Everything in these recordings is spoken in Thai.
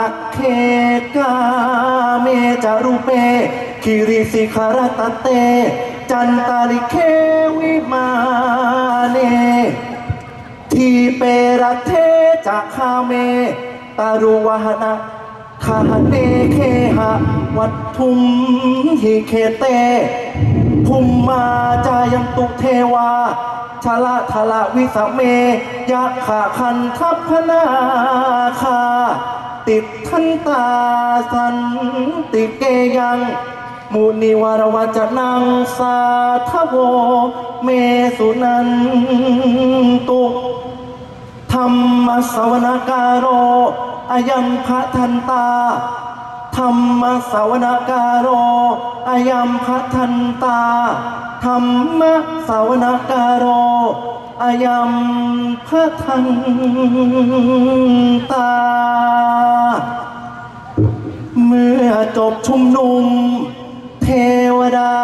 สัคเคกาเมจะ รูเปคิริสิขะระตะเฏ จันตะลิกเข วิมาเน ทีเป รัฏเฐ จะคาเม ตะรุวะนะคะหะเนเคหะวัตถุมหิเขตเต ภุมมาจายันตุเทวาชะละถะละวิสะเมยะขาคันทัพพนาคา ติดทันตาสันติเกยังมุนิวารวัจนังสาทโวเมสุนันตุธรรมสวนการโรอายัมพะทันตาธรรมสวนการโรอายัมพะทันตาธรรมสวนการโร อายัมพะทันตา เมื่อจบชุมนุม เทวดา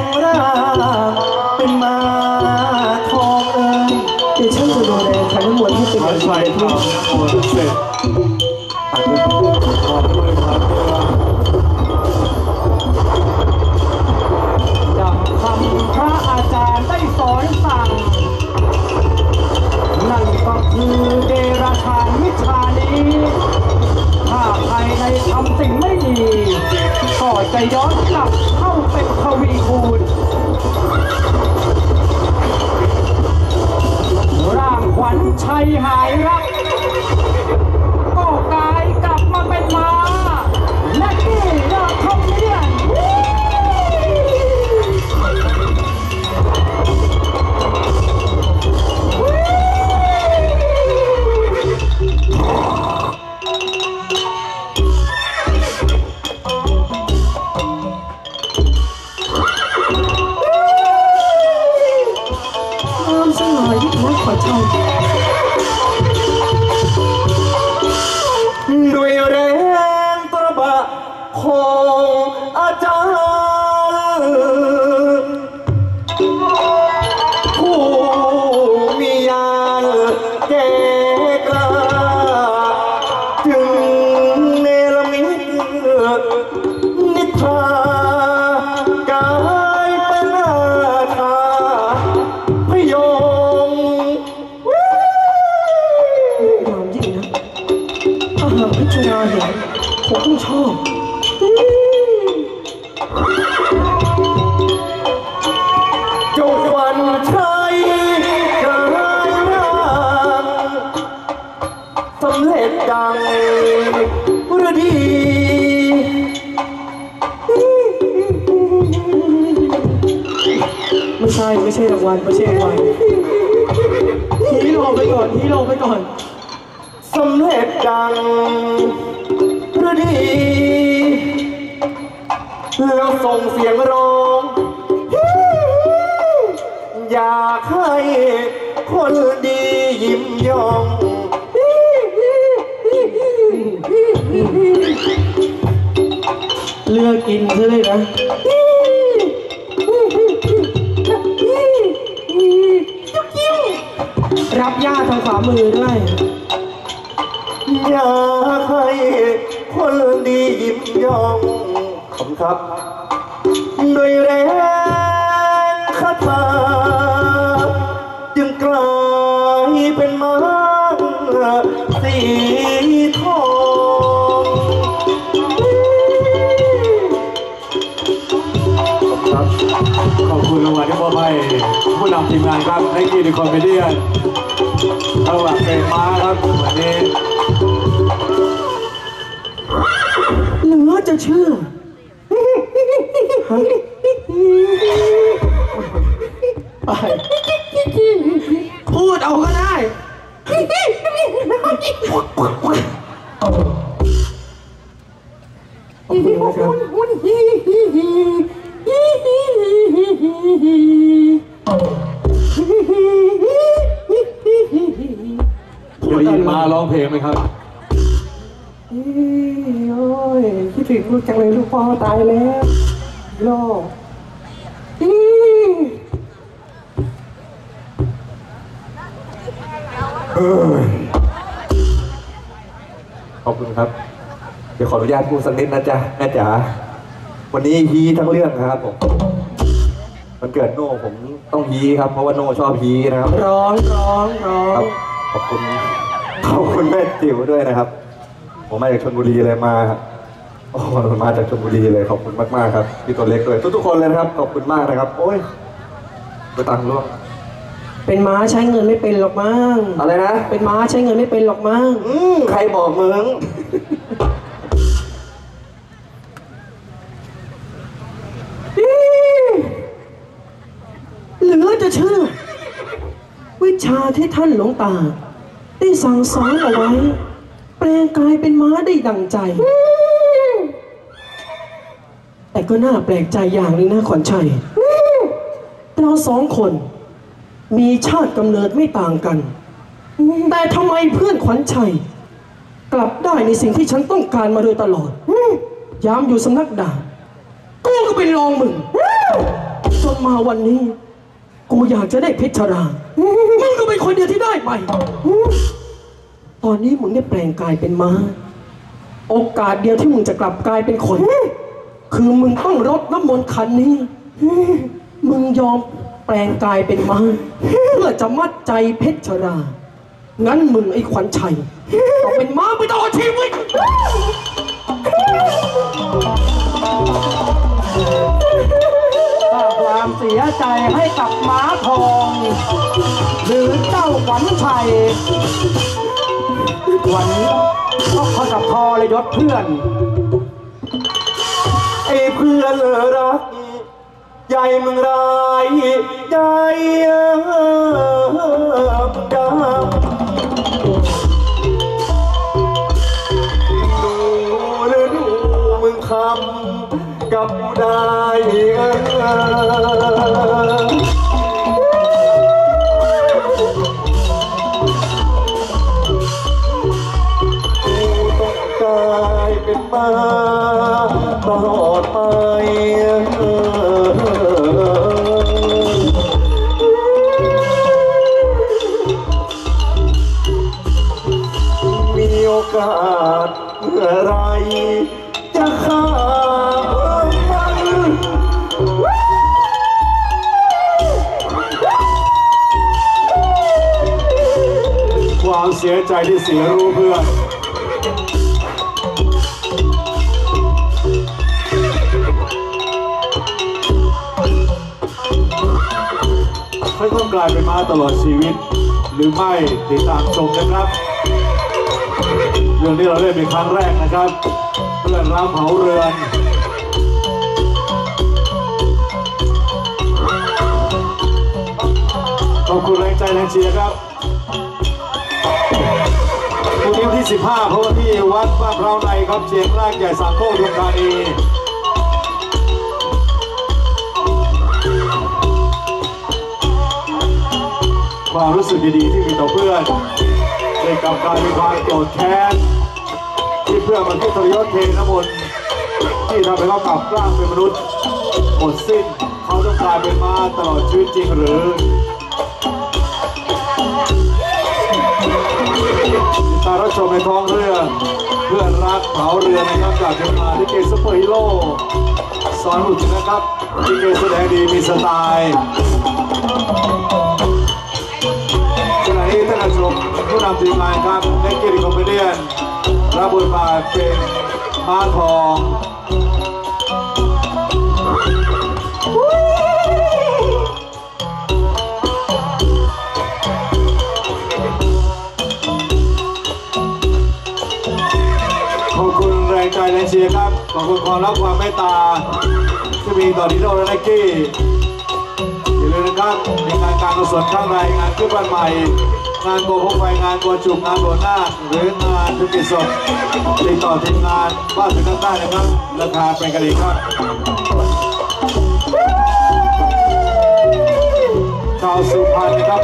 งร่างเป็นมาทองเอิญเดี๋ยวฉันจะดูแลขันน้ำมนต์ให้เป็นอย่างใช่ดีครับโอนเสร็จขอบคุณครับจากคำพระอาจารย์ได้สอนสั่ง นั่นก็คือเดราชานวิชานี้ ถ้าใครในทำสิ่งไม่ดี ก็จะย้อนกลับ หายรักาหาเห็นคงต้องชอบจงวันชัยกายร่างสำเร็จดังฤดีไม่ใช่ ไม่ใช่รางวัลไม่ใช่รางวัลฮีโร่ไปก่อนฮีโร่ไปก่อน สำเร็จดังฤดีแล้วส่งเสียงร้อง อยากให้คนดียิ้มย่อง เลือกกินซะเลยนะ รับย่าทางขวามือด้วย อยากให้คนดียิ้มยองขอบคุณครับ ด้วยแรงคาถาจึงกลายเป็นม้าสีทองครับขอบคุณรางวัลที่มอบให้ผู้นำทีมงานครับให้กีดีคอมเมดี้ระหว่างเพลงม้าครับวันนี้ จะเชื่อฮะไปพูดเอาก็ได้ ได้ยินมาร้องเพลงไหมครับ ถึงลูกจังเลยลูกพ่อตายแล้วโลกอีขอบคุณครับ เดี๋ยวขออนุญาตพูดสักนิดนะจ๊ะแม่จ๋าวันนี้ฮีทั้งเรื่องครับผมมันเกิดโน่ผมต้องฮีครับเพราะว่าโน่ชอบฮีนะครับร้องร้องร้อครังบขอบคุณขอบคุณแม่จิ๋วด้วยนะครับ ผมมาจากชลบุรีเลยมา โอ้โหมาจากชลบุรีเลยขอบคุณมากๆครับพี่ตัวเล็กด้วยทุกๆคนเลยนะครับขอบคุณมากนะครับ โอ้ยไปตังค์ร่วงเป็นม้าใช้เงินไม่เป็นหรอกมั้ง อะไรนะ เป็นม้าใช้เงินไม่เป็นหรอกมั้ง อืมใครบอกมึง เหลือจะเชื่อ วิชาที่ท่านหลวงตา ได้สั่งสอนเอาไว้ แปลงกายเป็นม้าได้ดังใจ แต่ก็น่าแปลกใจอย่างหนึงนะขวัญชัยเราสองคน มีชาติกำเนิดไม่ต่างกัน แต่ทำไมเพื่อนขวัญชัย กลับได้ในสิ่งที่ฉันต้องการมาโดยตลอดยามอยู่สำนักดาบกูก็เป็นรองมึงจนมาวันนี้ กูอยากจะได้เพชรรามึงก็เป็นคนเดียวที่ได้ไปตอนนี้มึงได้แปลงกายเป็นม้า โอกาสเดียวที่มึงจะกลับกลายเป็นคน คือมึงต้องรดน้ำมนต์คันนี้ มึงยอมแปลงกายเป็นม้าเพื่อจะมัดใจเพชรชรา งั้นมึงไอ้ขวัญชัยต้องเป็นม้าไปตลอดชีวิตสร้างความเสียใจให้กับม้าทอง หรือเจ้าขวัญชัย วัญก็ขากับพอเลยยศเพื่อน รัก ใหญ่มึงร้ายใจมึงดำดูหรือดูมึงคำกับได้ อกาสเมื่อไร จะฆ่ามันความเสียใจที่เสียรู้เพื่อนไม่ต้องกลายเป็นม้าตลอดชีวิต หรือไม่ติดตามชมนะครับ เรื่องนี้เราเล่นเป็นครั้งแรกนะครับเพื่อนรักเผาเรือนขอบคุณแรงใจแรงเชียร์ครับพรุ่งนี้วันที่ 15 เพราะว่าที่วัดบ้านเราในครับเชียงรากใหญ่สามโคกอุดมธานีความรู้สึกดีๆที่มีต่อเพื่อน เลยกลับกลายเป็นความโกรธแค้นที่เพื่อนมันที่ทรยศเทน้ำมนต์ที่ทำให้เขากลับร่างเป็นมนุษย์หมดสิ้นเขาต้องกลายเป็นม้าตลอดชีวิตจริงหรือตารับชมในท้องเรือเพื่อนรักเผาเรือนะครับจากทีมาที่เกซุปเปอร์ฮีโร่สอนหุ่นนะครับที่เกแสดงดีมีสไตล์ ผู้นำทีมงานครับในเกียรติคอมเมเดียนรับบทบาทเป็นม้าทองขอบคุณแรงใจแรงเชียร์ครับขอบคุณความรักความเมตตาที่มีต่อดิโดและไนกี้อย่าลืมนะครับมีงานการกุศลข้างในงานขึ้นบ้านใหม่ งานโกหกไฟงานโกจุกงานโบหน้าหรืองานธุรกิจสดติดต่อทีมงานบ้านถึงด้านใต้นะครับราคาเป็นกะหรี่ครับชาวสุพรรณนะครับ